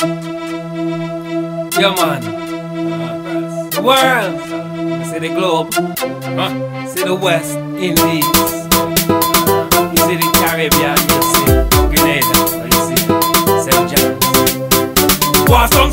Yeah, man. The world. See the globe. Huh? See the West Indies. You see the Caribbean. You see Grenada. You see St. John's. Was on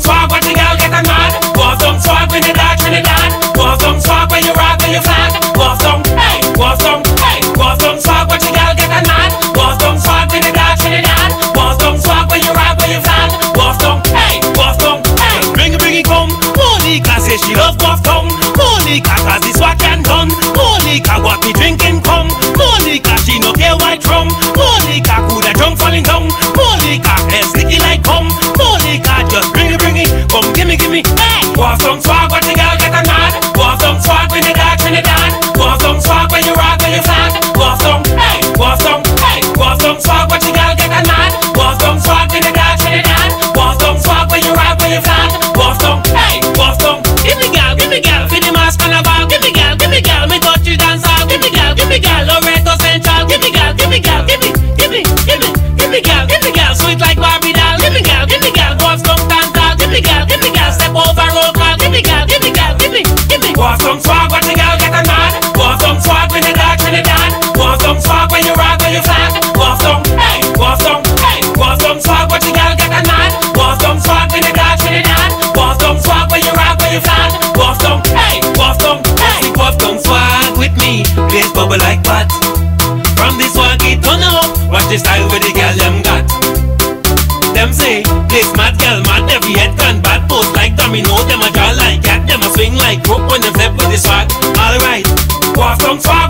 cause this what can done More what me drinking come More liquor she no care white drum. More liquor coulda drunk falling down. More liquor hair sticky like gum. More place bubble like pot. From this walkie turn up, watch the style where the gal them got. Them say, this mad gal mad, every head can bad, pose like domino, them a draw like cat, them a swing like rope when them step with the swag. Alright, walk some swag.